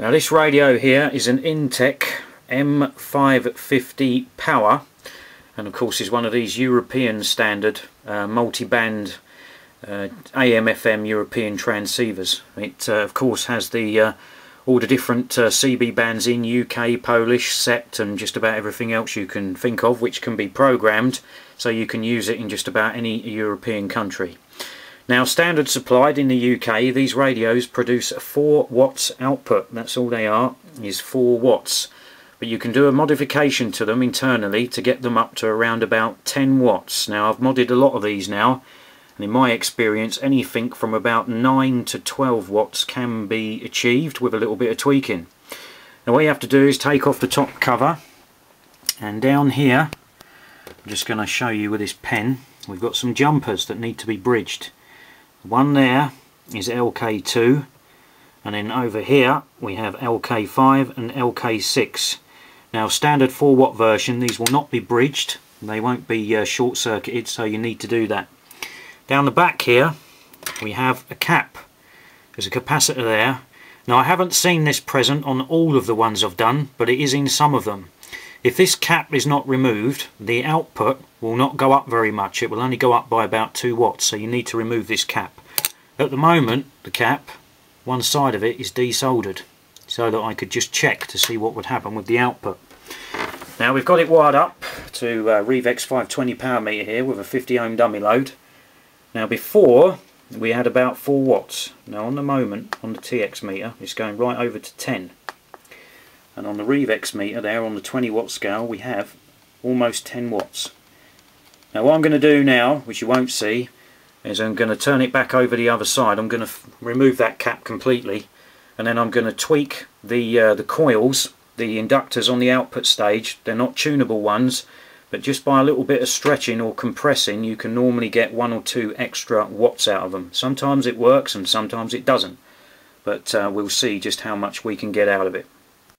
Now this radio here is an Intek M550 Power and of course is one of these European standard uh, multi-band uh, AM FM European transceivers. It uh, of course has the uh, all the different uh, CB bands in UK, Polish, SEPT and just about everything else you can think of which can be programmed so you can use it in just about any European country. Now standard supplied in the UK these radios produce 4 watts output. That's all they are is 4 watts. But you can do a modification to them internally to get them up to around about 10 watts. Now I've modded a lot of these now and in my experience anything from about 9 to 12 watts can be achieved with a little bit of tweaking. Now what you have to do is take off the top cover and down here I'm just going to show you with this pen we've got some jumpers that need to be bridged one there is LK2 and then over here we have LK5 and LK6 now standard 4 watt version these will not be bridged. They won't be uh, short circuited so you need to do that. Down the back here we have a cap. There's a capacitor there. Now I haven't seen this present on all of the ones I've done but it is in some of them if this cap is not removed, the output will not go up very much. It will only go up by about 2 watts, so you need to remove this cap. At the moment, the cap, one side of it is desoldered, so that I could just check to see what would happen with the output. Now we've got it wired up to uh, Revex 520 power meter here with a 50 ohm dummy load. Now before we had about 4 watts. Now on the moment on the TX meter it's going right over to 10 and on the Revex meter there on the 20 watt scale we have almost 10 watts. Now what I'm going to do now, which you won't see, is I'm going to turn it back over the other side. I'm going to remove that cap completely and then I'm going to tweak the, uh, the coils, the inductors on the output stage. They're not tunable ones but just by a little bit of stretching or compressing you can normally get one or two extra watts out of them. Sometimes it works and sometimes it doesn't but uh, we'll see just how much we can get out of it.